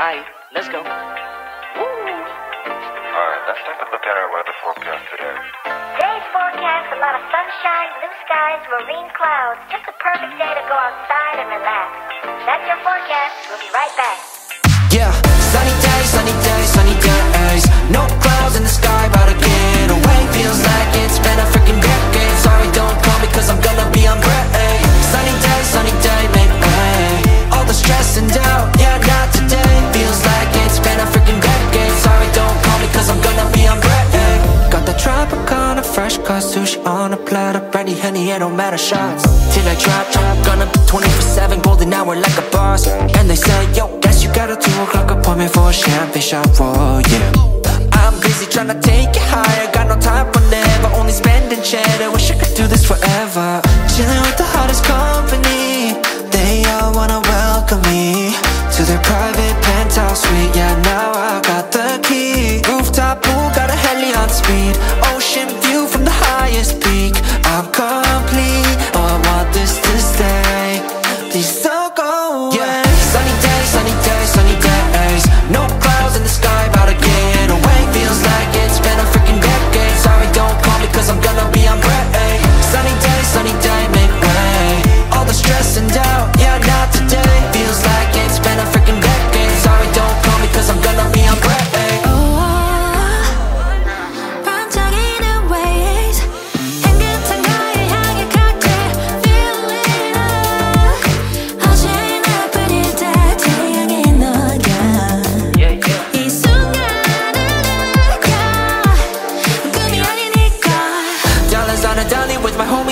Alright, let's go. Alright, let's take a look at our weather forecast today. Today's forecast, a lot of sunshine, blue skies, marine clouds. Just a perfect day to go outside and relax. That's your forecast. We'll be right back. Yeah, sunny day, sunny days, Tropicana, sushi on a platter Brandy, Henny, it don't matter shots. Till I drop, drop Gonna be 24-7, golden hour like a boss. And they say, yo, guess you got a 2 o'clock appointment for a champagne shot, whoa, yeah I'm busy tryna take it higher Got no time for never, only spending cheddar. Wish I could do this forever. Chilling with the hottest company They all wanna welcome me. To their private penthouse suite Yeah, now I got the key. Rooftop pool, got a heli on speed. Ocean view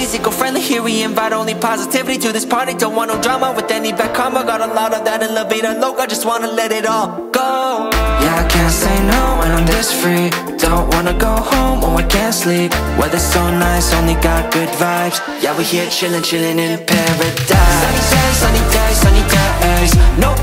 with eco-friendly Here we invite only positivity to this party. Don't want no drama with any bad karma. Got a lot of that elevator low I just wanna let it all go. Yeah, I can't say no when I'm this free. Don't wanna go home, oh I can't sleep. Weather's so nice, only got good vibes. Yeah, we're here chillin', chillin' in paradise. Sunny days, sunny days, sunny days. No